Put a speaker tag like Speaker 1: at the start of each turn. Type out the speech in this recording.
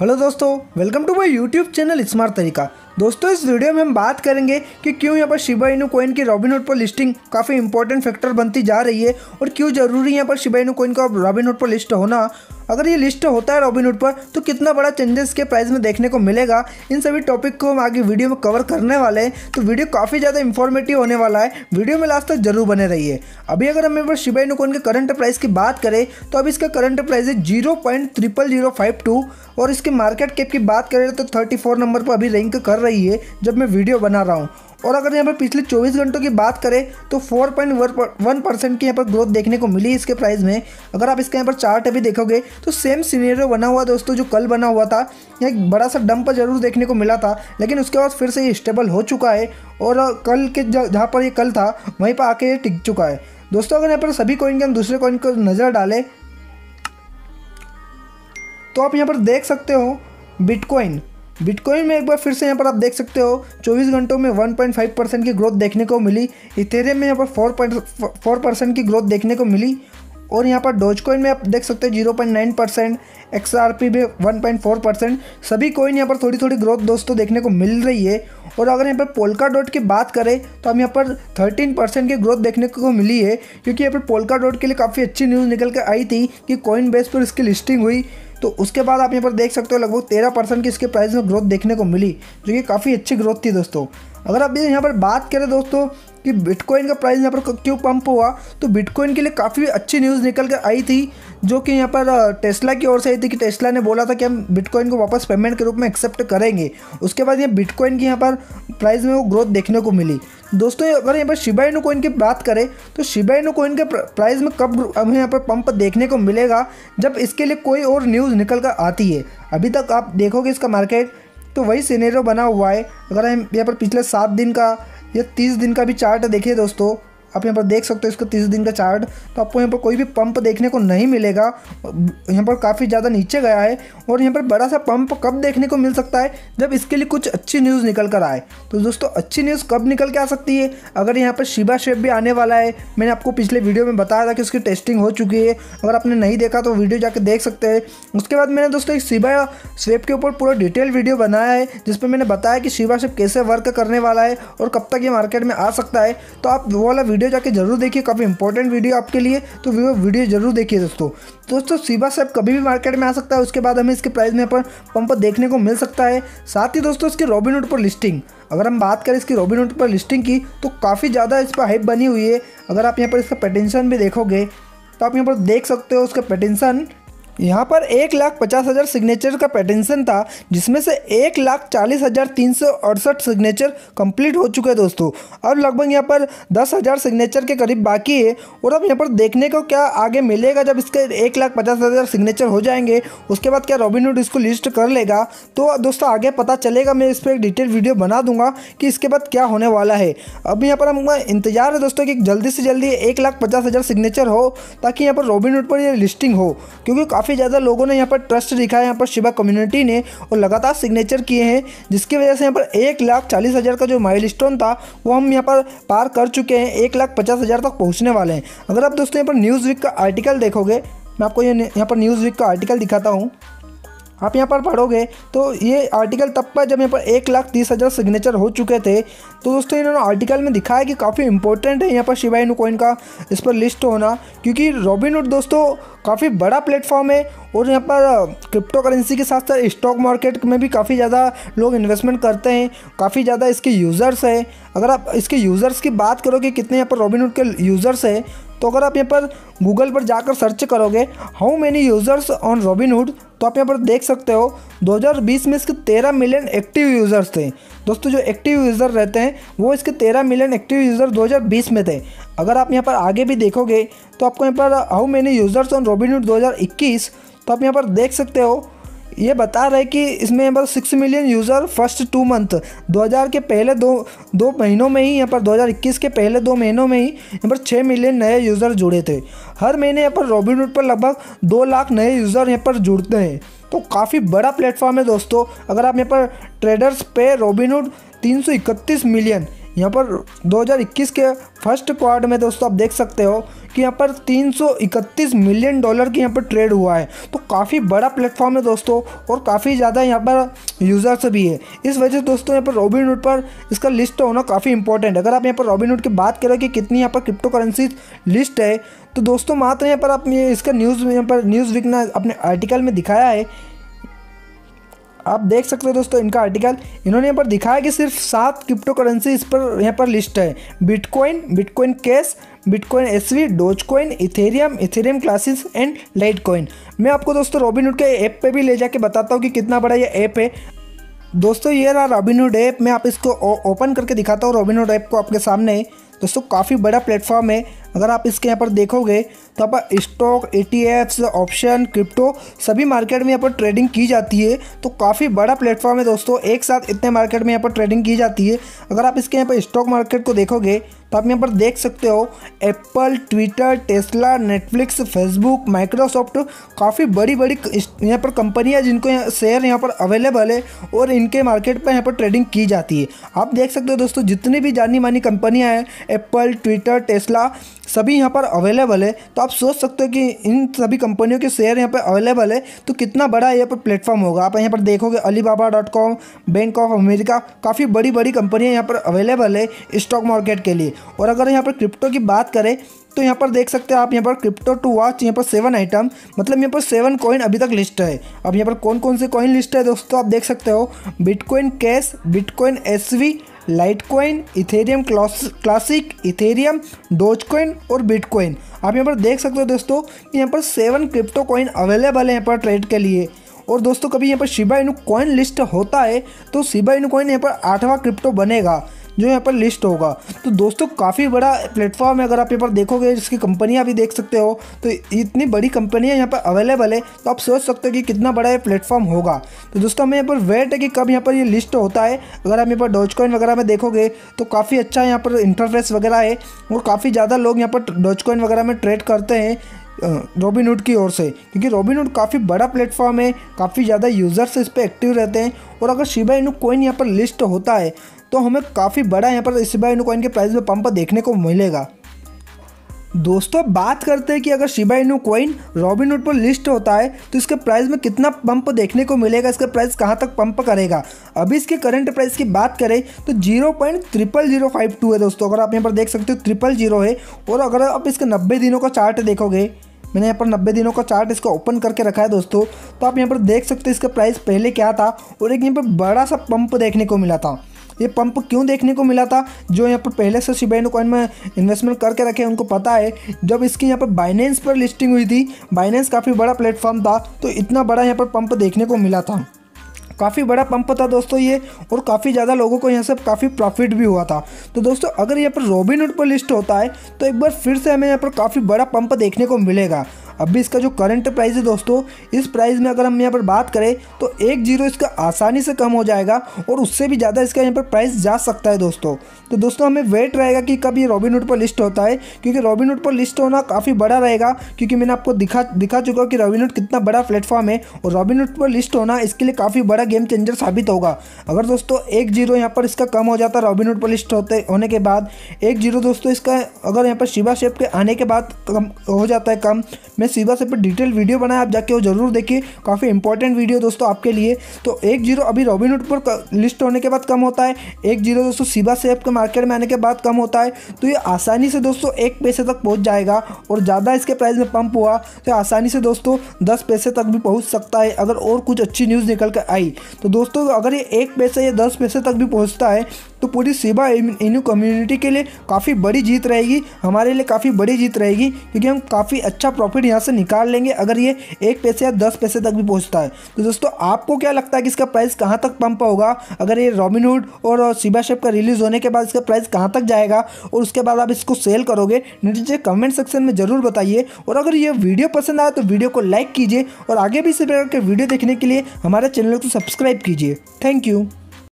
Speaker 1: Hello दोस्तों welcome to my YouTube channel smart तरीका। दोस्तों, इस वीडियो में हम बात करेंगे कि क्यों यहाँ पर शिबा इनू कोइन की रॉबिनहुड पर लिस्टिंग काफ़ी इंपॉर्टेंट फैक्टर बनती जा रही है और क्यों ज़रूरी यहाँ पर शिबा इनू कोइन का रॉबिनहुड पर लिस्ट होना। अगर ये लिस्ट होता है रॉबिनहुड पर तो कितना बड़ा चेंजेस के प्राइस में देखने को मिलेगा। इन सभी टॉपिक को हम आगे वीडियो में कवर करने वाले हैं। तो वीडियो काफ़ी ज़्यादा इंफॉर्मेटिव होने वाला है। वीडियो में लास्ट तक ज़रूर बने रहिए। अभी अगर हम पर शिबा इनू कोइन के करंट प्राइस की बात करें तो अभी इसका करंट प्राइस है zero point triple zero five two और इसके मार्केट कैप की बात करें तो थर्टी फोर नंबर पर अभी रैंक कर रही है जब मैं वीडियो बना रहा हूँ। और अगर यहाँ पर पिछले 24 घंटों की बात करें तो 4.1 परसेंट की यहाँ पर ग्रोथ देखने को मिली इसके प्राइस में। अगर आप इसके यहाँ पर चार्ट अभी देखोगे तो सेम सीनियर बना हुआ दोस्तों, जो कल बना हुआ था। एक बड़ा सा डंप ज़रूर देखने को मिला था, लेकिन उसके बाद फिर से ये स्टेबल हो चुका है। और कल के जहाँ पर ये कल था, वहीं पर आके ये टिक चुका है। दोस्तों, अगर यहाँ पर सभी कॉइन के हम दूसरे कॉइन को नज़र डालें तो आप यहाँ पर देख सकते हो बिटकॉइन बिटकॉइन में एक बार फिर से यहाँ पर आप देख सकते हो 24 घंटों में 1.5 परसेंट की ग्रोथ देखने को मिली इथेरियम में यहाँ पर 4.4 परसेंट की ग्रोथ देखने को मिली, और यहाँ पर डोज कॉइन में आप देख सकते हो zero point nine percent X R P में वन पॉइंट फोर परसेंट सभी कॉइन यहाँ पर थोड़ी थोड़ी ग्रोथ दोस्तों देखने को मिल रही है, और अगर यहाँ पर पोलका डॉट की बात करें तो हम यहाँ पर थर्टीन परसेंट की ग्रोथ देखने को मिली है, क्योंकि यहाँ पर पोलका डॉट के लिए काफ़ी अच्छी न्यूज़ निकल कर आई थी कि कॉइन बेस पर इसकी लिस्टिंग हुई तो उसके बाद आप यहाँ पर देख सकते हो, लगभग तेरह परसेंट की इसके प्राइस में ग्रोथ देखने को मिली, जो कि काफ़ी अच्छी ग्रोथ थी दोस्तों। अगर आप यहाँ पर बात करें दोस्तों कि बिटकॉइन का प्राइस यहाँ पर क्यों पंप हुआ? तो बिटकॉइन के लिए काफ़ी अच्छी न्यूज़ निकल कर आई थी, जो कि यहाँ पर टेस्ला की ओर से आई थी कि टेस्ला ने बोला था कि हम बिटकॉइन को वापस पेमेंट के रूप में एक्सेप्ट करेंगे। उसके बाद ये बिटकॉइन की यहाँ पर प्राइस में वो ग्रोथ देखने को मिली। दोस्तों अगर यहाँ पर शिबा इनू कोइन की बात करें तो शिबा इनू कोइन के प्राइस में कब हमें यहाँ पर पंप देखने को मिलेगा, जब इसके लिए कोई और न्यूज़ निकल कर आती है। अभी तक आप देखोगे इसका मार्केट तो वही सीनेरियो बना हुआ है। अगर हम यहाँ पर पिछले सात दिन का या तीस दिन का भी चार्ट देखिए दोस्तों। आप यहाँ पर देख सकते हो इसका तीस दिन का चार्ट। तो आपको यहाँ पर कोई भी पंप देखने को नहीं मिलेगा। यहाँ पर काफ़ी ज़्यादा नीचे गया है और यहाँ पर बड़ा सा पंप कब देखने को मिल सकता है? जब इसके लिए कुछ अच्छी न्यूज़ निकल कर आए। तो दोस्तों, अच्छी न्यूज़ कब निकल के आ सकती है? अगर यहाँ पर शिबा शेप भी आने वाला है। मैंने आपको पिछले वीडियो में बताया था कि उसकी टेस्टिंग हो चुकी है। अगर आपने नहीं देखा तो वीडियो जाकर देख सकते हैं। उसके बाद मैंने दोस्तों एक शिबा शेप के ऊपर पूरा डिटेल वीडियो बनाया है जिसमें मैंने बताया कि शिबा शेप कैसे वर्क करने वाला है और कब तक ये मार्केट में आ सकता है। तो आप वो वाला वीडियो जाके ज़रूर देखिए, काफ़ी इंपॉर्टेंट वीडियो आपके लिए तो वीडियो ज़रूर देखिए दोस्तों। दोस्तों सीबा सेप कभी भी मार्केट में आ सकता है, उसके बाद हमें इसके प्राइस में पर पंप देखने को मिल सकता है। साथ ही दोस्तों, इसकी रॉबिनहुड पर लिस्टिंग अगर हम बात करें इसकी रॉबिनहुड पर लिस्टिंग की तो काफ़ी ज़्यादा इस पर हाइप बनी हुई है। अगर आप यहाँ पर इसका पेटेंशन भी देखोगे तो आप यहाँ पर देख सकते हो उसका पेटेंशन यहाँ पर एक लाख पचास हज़ार सिग्नेचर का पेटेंशन था, जिसमें से एक लाख चालीस हज़ार तीन सौ अड़सठ सिग्नेचर कंप्लीट हो चुके हैं दोस्तों। अब लगभग यहाँ पर दस हज़ार सिग्नेचर के करीब बाकी है, और अब यहाँ पर देखने को क्या आगे मिलेगा जब इसके एक लाख पचास हज़ार सिग्नेचर हो जाएँगे, उसके बाद क्या रॉबिनहुड इसको लिस्ट कर लेगा। तो दोस्तों, आगे पता चलेगा, मैं इस पर एक डिटेल वीडियो बना दूँगा कि इसके बाद क्या होने वाला है। अब यहाँ पर हम इंतज़ार है दोस्तों कि जल्दी से जल्दी एक लाख पचास हज़ार सिग्नेचर हो, ताकि यहाँ पर रॉबिनहुड पर ये लिस्टिंग हो, क्योंकि काफ़ी काफ़ी ज़्यादा लोगों ने यहाँ पर ट्रस्ट दिखाया यहाँ पर शिवा कम्युनिटी ने और लगातार सिग्नेचर किए हैं, जिसकी वजह से यहाँ पर एक लाख चालीस हज़ार का जो माइल था, वो हम यहाँ पर पार कर चुके हैं, एक लाख पचास हज़ार तक पहुँचने वाले हैं। अगर आप दोस्तों यहाँ पर न्यूज़ वीक का आर्टिकल देखोगे, मैं आपको ये यहाँ पर न्यूज़ वीक का आर्टिकल दिखाता हूँ। आप यहाँ पर पढ़ोगे तो ये आर्टिकल तब पर जब यहाँ पर एक लाख तीस हज़ार सिग्नेचर हो चुके थे तो दोस्तों इन्होंने आर्टिकल में दिखाया कि काफ़ी इंपॉर्टेंट है यहाँ पर शिवाई कोइन का, इस पर लिस्ट होना, क्योंकि रॉबिनहुड दोस्तों काफ़ी बड़ा प्लेटफॉर्म है, और यहाँ पर क्रिप्टो करेंसी के साथ साथ स्टॉक मार्केट में भी काफ़ी ज़्यादा लोग इन्वेस्टमेंट करते हैं, काफ़ी ज़्यादा इसके यूज़र्स हैं। अगर आप इसके यूज़र्स की बात करो कि कितने यहाँ पर रॉबिनहुड के यूज़र्स हैं तो अगर आप यहाँ पर गूगल पर जाकर सर्च करोगे how many users on Robinhood तो आप यहाँ पर देख सकते हो 2020 में इसके 13 मिलियन एक्टिव यूज़र्स थे। दोस्तों, जो एक्टिव यूज़र रहते हैं, वो इसके 13 मिलियन एक्टिव यूज़र 2020 में थे। अगर आप यहाँ पर आगे भी देखोगे तो आपको यहाँ पर how many users on Robinhood 2021 तो आप यहाँ पर देख सकते हो ये बता रहे कि इसमें यहाँ पर six million user first two month 2000 के पहले दो दो महीनों में ही, यहाँ पर 2021 के पहले दो महीनों में ही यहाँ पर छः मिलियन नए यूज़र जुड़े थे। हर महीने यहाँ पर रॉबिनहुड पर लगभग दो लाख नए यूज़र यहाँ पर जुड़ते हैं। तो काफ़ी बड़ा प्लेटफॉर्म है दोस्तों। अगर आप यहाँ पर ट्रेडर्स पे रॉबिनहुड तीन मिलियन यहाँ पर 2021 के फ़र्स्ट क्वार्ट में दोस्तों आप देख सकते हो कि यहाँ पर 331 मिलियन डॉलर की यहाँ पर ट्रेड हुआ है। तो काफ़ी बड़ा प्लेटफॉर्म है दोस्तों और काफ़ी ज़्यादा यहाँ पर यूज़र्स भी है। इस वजह से दोस्तों यहाँ पर रॉबिन पर इसका लिस्ट होना काफ़ी इंपॉर्टेंट है। अगर आप यहाँ पर रॉबिन की बात करें कि कितनी यहाँ पर क्रिप्टो करेंसी लिस्ट है तो दोस्तों मात्र यहाँ पर आप इसका न्यूज़ यहाँ पर न्यूज़ वीक ने अपने आर्टिकल में दिखाया है आप देख सकते हो दोस्तों, इनका आर्टिकल इन्होंने यहाँ पर दिखाया कि सिर्फ़ सात क्रिप्टो करेंसी इस पर यहाँ पर लिस्ट है। Bitcoin bitcoin cash bitcoin S V dogecoin ethereum ethereum classes and litecoin मैं आपको दोस्तों रॉबिनहुड के ऐप पे भी ले जाके बताता हूँ कि कितना बड़ा ये ऐप है। दोस्तों, ये रहा रॉबिनहुड ऐप मैं आप इसको ओपन करके दिखाता हूँ रॉबिनहुड ऐप को आपके सामने। दोस्तों, काफ़ी बड़ा प्लेटफॉर्म है। अगर आप इसके यहाँ पर देखोगे तो आप स्टॉक ई ऑप्शन क्रिप्टो सभी मार्केट में यहाँ पर ट्रेडिंग की जाती है। तो काफ़ी बड़ा प्लेटफॉर्म है दोस्तों। एक साथ इतने मार्केट में यहाँ पर ट्रेडिंग की जाती है। अगर आप इसके यहाँ पर स्टॉक मार्केट को देखोगे तो आप यहाँ पर देख सकते हो Apple Twitter Tesla Netflix Facebook Microsoft काफ़ी बड़ी बड़ी यहाँ पर कंपनियाँ जिनको शेयर यहाँ पर अवेलेबल है और इनके मार्केट पर यहाँ पर ट्रेडिंग की जाती है। आप देख सकते हो दोस्तों, जितनी भी जानी मानी कंपनियाँ हैं एप्पल ट्विटर टेस्ला सभी यहाँ पर अवेलेबल है तो आप सोच सकते हो कि इन सभी कंपनियों के शेयर यहाँ पर अवेलेबल है तो कितना बड़ा यहाँ पर प्लेटफॉर्म होगा आप यहाँ पर देखोगे Alibaba dot com bank of America काफ़ी बड़ी बड़ी कंपनियाँ यहाँ पर अवेलेबल है स्टॉक मार्केट के लिए और अगर यहाँ पर क्रिप्टो की बात करें तो यहाँ पर देख सकते हैं आप यहाँ पर क्रिप्टो टू वॉच यहाँ पर सेवन आइटम मतलब यहाँ पर सेवन कॉइन अभी तक लिस्ट है अब यहाँ पर कौन कौन से कॉइन लिस्ट है दोस्तों आप देख सकते हो bitcoin cash bitcoin S litecoin ethereum classic, ethereum dogecoin और बिटकॉइन। आप यहाँ पर देख सकते हो दोस्तों कि यहाँ पर सेवन क्रिप्टो कॉइन अवेलेबल है यहाँ पर ट्रेड के लिए। और दोस्तों कभी यहाँ पर शिबा इनू कॉइन लिस्ट होता है तो शिबा इनू कॉइन यहाँ पर आठवां क्रिप्टो बनेगा। जो यहाँ पर लिस्ट होगा। तो दोस्तों, काफ़ी बड़ा प्लेटफॉर्म है, अगर आप यहाँ पर देखोगे इसकी कंपनियाँ भी देख सकते हो तो इतनी बड़ी कंपनियाँ यहाँ पर अवेलेबल है तो आप सोच सकते हो कि कितना बड़ा ये प्लेटफॉर्म होगा। तो दोस्तों, हमें यहाँ पर वेट है कि कब यहाँ पर ये लिस्ट होता है, अगर आप यहाँ पर डॉच कॉइन वगैरह में देखोगे तो काफ़ी अच्छा यहाँ पर इंटरफेस वगैरह है, और काफ़ी ज़्यादा लोग यहाँ पर डॉच कॉइन वगैरह में ट्रेड करते हैं रॉबिनहुड की ओर से। क्योंकि रॉबिनहुड काफ़ी बड़ा प्लेटफॉर्म है, काफ़ी ज़्यादा यूज़र्स इस पर एक्टिव रहते हैं, और अगर शिबा इनू कोइन यहाँ पर लिस्ट होता है तो हमें काफ़ी बड़ा यहाँ पर शिबा इनू कॉइन के प्राइस में पंप देखने को मिलेगा। दोस्तों, बात करते हैं कि अगर शिबा इनू कॉइन रॉबिनहुड पर लिस्ट होता है तो इसके प्राइस में कितना पंप देखने को मिलेगा, इसका प्राइस कहाँ तक पंप करेगा? अभी इसके करंट प्राइस की बात करें तो zero point triple zero five two है दोस्तों, अगर आप यहाँ पर देख सकते हो ट्रिपल ज़ीरो है। और अगर आप इसके नब्बे दिनों का चार्ट देखोगे, मैंने यहाँ पर नब्बे दिनों का चार्ट इसका ओपन करके रखा है दोस्तों तो आप यहाँ पर देख सकते हो इसका प्राइस पहले क्या था, और एक यहाँ पर बड़ा सा पंप देखने को मिला था। ये पंप क्यों देखने को मिला था? जो यहाँ पर पहले से शिबाइनो कॉइन में इन्वेस्टमेंट करके रखे, उनको पता है। जब इसकी यहाँ पर बाइनेंस पर लिस्टिंग हुई थी बाइनेंस काफ़ी बड़ा प्लेटफॉर्म था तो इतना बड़ा यहाँ पर पंप देखने को मिला था। काफ़ी बड़ा पंप था दोस्तों ये, और काफ़ी ज़्यादा लोगों को यहाँ से काफ़ी प्रॉफिट भी हुआ था। तो दोस्तों, अगर यहाँ पर रॉबिन पर लिस्ट होता है तो एक बार फिर से हमें यहाँ पर काफ़ी बड़ा पंप देखने को मिलेगा। अभी इसका जो करंट प्राइस है दोस्तों, इस प्राइस में अगर हम यहाँ पर बात करें तो एक ज़ीरो इसका आसानी से कम हो जाएगा और उससे भी ज़्यादा इसका यहाँ पर प्राइस जा सकता है दोस्तों। तो दोस्तों, हमें वेट रहेगा कि कब ये रॉबिनहुड पर लिस्ट होता है, क्योंकि रॉबिनहुड पर लिस्ट होना काफ़ी बड़ा रहेगा, क्योंकि मैंने आपको दिखा दिखा चुका हूँ कि रॉबिनहुड कितना बड़ा प्लेटफॉर्म है और रॉबिनहुड पर लिस्ट होना इसके लिए काफ़ी बड़ा गेम चेंजर साबित होगा। अगर दोस्तों, एक ज़ीरो यहाँ पर इसका कम हो जाता रॉबिनहुड पर लिस्ट होते, होने के बाद एक ज़ीरो दोस्तों इसका, अगर यहाँ पर शिवा शेप के आने के बाद कम, हो जाता है कम मैं सीधा से पर डिटेल वीडियो बनाया, आप जाके वो ज़रूर देखिए। काफ़ी इंपॉर्टेंट वीडियो दोस्तों आपके लिए। तो एक ज़ीरो अभी रॉबिनहुड पर लिस्ट होने के बाद कम होता है। एक ज़ीरो दोस्तों सीबा से आपके मार्केट में आने के बाद कम होता है। तो ये आसानी से दोस्तों एक पैसे तक पहुँच जाएगा और ज़्यादा इसके प्राइस में पंप हुआ तो आसानी से दोस्तों दस पैसे तक भी पहुँच सकता है अगर और कुछ अच्छी न्यूज़ निकल कर आई। तो दोस्तों अगर ये एक पैसे या दस पैसे तक भी पहुँचता है तो पूरी सिबा इनू कम्युनिटी के लिए काफ़ी बड़ी जीत रहेगी, हमारे लिए काफ़ी बड़ी जीत रहेगी, क्योंकि हम काफ़ी अच्छा प्रॉफिट यहाँ से निकाल लेंगे, अगर ये एक पैसे या दस पैसे तक भी पहुँचता है। तो दोस्तों, आपको क्या लगता है कि इसका प्राइस कहाँ तक पंप होगा? अगर ये रॉबिनहुड और सिबा शेप का रिलीज़ होने के बाद इसका प्राइस कहाँ तक जाएगा? और उसके बाद आप इसको सेल करोगे, नीचे कमेंट सेक्शन में ज़रूर बताइए। और अगर ये वीडियो पसंद आए तो वीडियो को लाइक कीजिए और आगे भी इसी प्रकार के वीडियो देखने के लिए हमारे चैनल को सब्सक्राइब कीजिए। Thank you